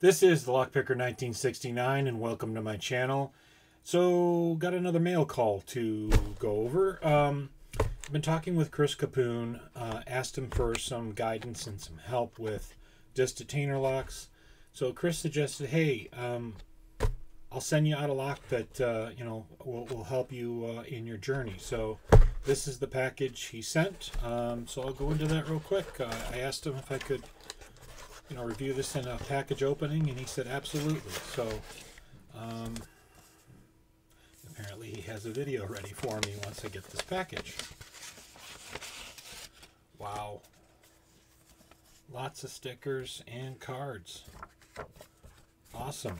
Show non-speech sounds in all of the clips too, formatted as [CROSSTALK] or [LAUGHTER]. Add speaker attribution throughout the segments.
Speaker 1: This is the Lockpicker 1969, and welcome to my channel. So, got another mail call to go over. Um, I've been talking with Chris Capune, uh, asked him for some guidance and some help with disc detainer locks. So, Chris suggested, hey, um, I'll send you out a lock that, uh, you know, will, will help you uh, in your journey. So, this is the package he sent. Um, so, I'll go into that real quick. Uh, I asked him if I could you know, review this in a package opening, and he said absolutely. So, um, apparently he has a video ready for me once I get this package. Wow. Lots of stickers and cards. Awesome.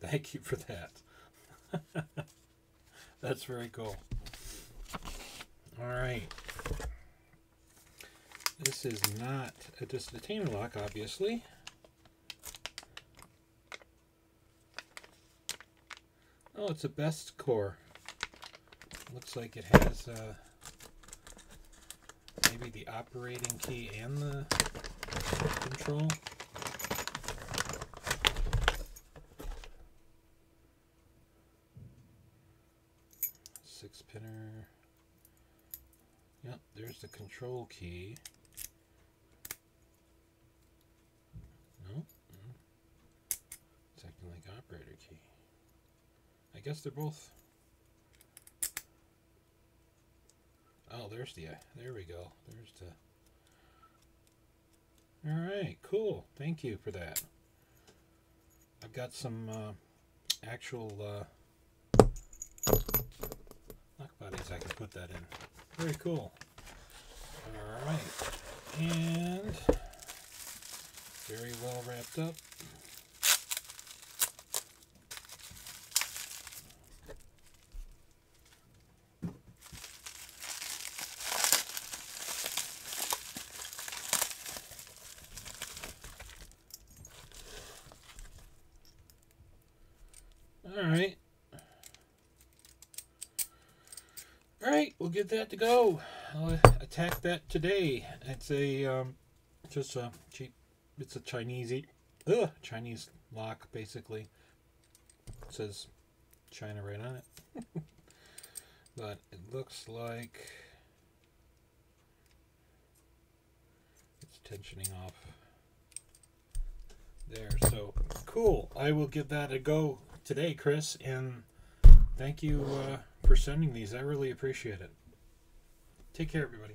Speaker 1: Thank you for that. [LAUGHS] That's very cool. All right. This is not a disc detainer lock, obviously. Oh, it's a best core. Looks like it has uh, maybe the operating key and the control. Six pinner. Yep, there's the control key. Key. I guess they're both. Oh, there's the. There we go. There's the. All right, cool. Thank you for that. I've got some uh, actual uh, lock bodies I can put that in. Very cool. All right, and very well wrapped up. All right. All right, we'll get that to go. I'll attack that today. It's a um, just a cheap. It's a Chinese ugh, Chinese lock basically. It says China right on it, [LAUGHS] but it looks like it's tensioning off there. So cool. I will give that a go today, Chris, and thank you uh, for sending these. I really appreciate it. Take care, everybody.